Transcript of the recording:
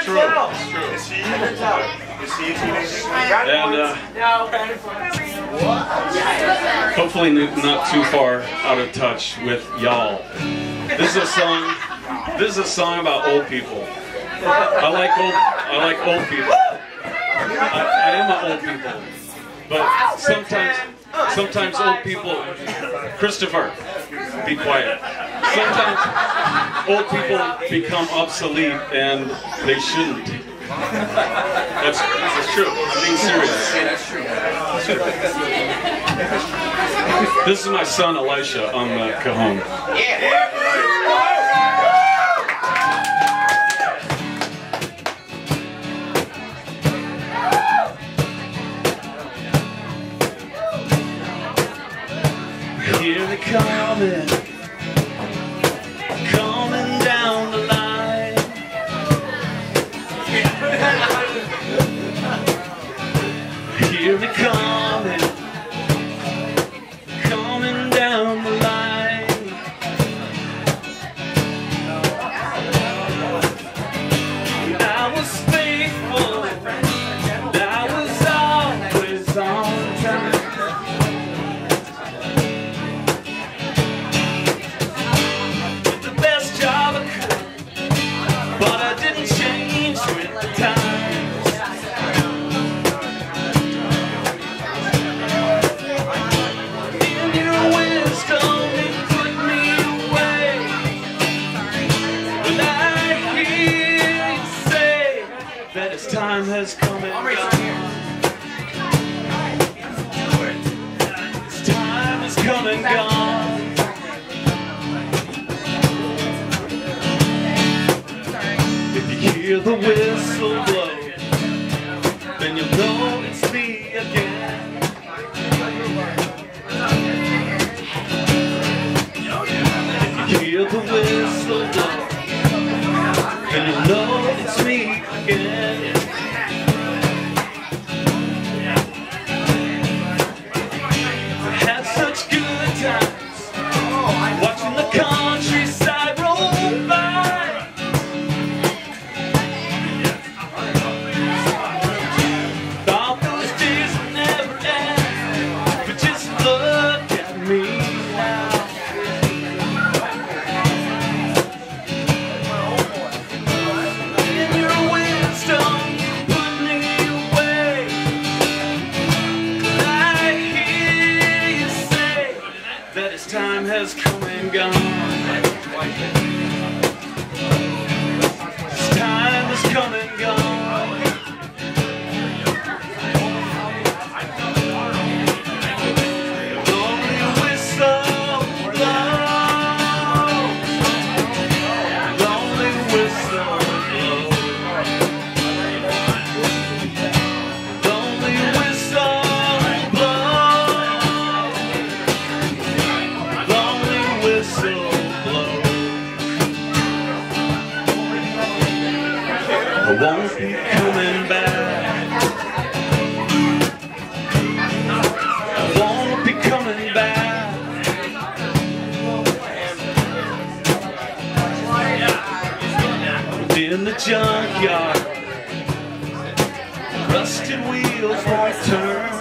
It's true. tell. It's true. Is he? Is he a teenager? And uh, hopefully not too far out of touch with y'all. This is a song. This is a song about old people. I like old. I like old people. I, I am an old people, but sometimes, sometimes old people. Christopher, be quiet. Sometimes old people become obsolete, and they shouldn't. That's, that's true. I'm being serious. This is my son Elisha on the cajon. Here they coming, coming time has come and gone. Its time has come and gone. If you hear the whistle blow, then you'll know it's me again. If you hear the whistle blow, then you'll know time has come and gone. In the junkyard, rusted wheels won't turn.